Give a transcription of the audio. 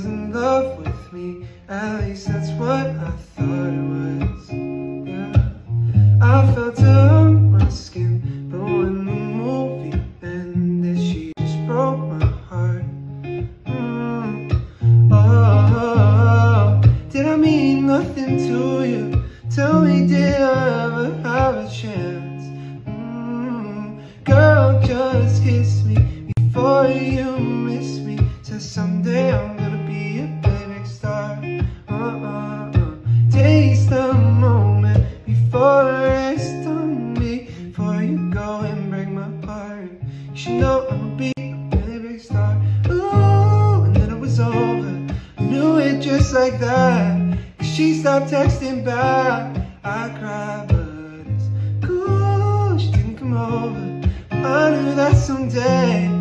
Was in love with me, at least that's what I thought it was. Yeah, I felt it on my skin, but when the movie ended, she just broke my heart. Mm. Oh, did I mean nothing to you? Tell me, did I ever have a chance? Mm. Girl, just kiss me before you before on me Before you go and break my heart. You should know be a big star. Ooh, and then it was over. I knew it just like that. Cause she stopped texting back. I cried, but it's cool. She didn't come over. I knew that someday.